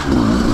Come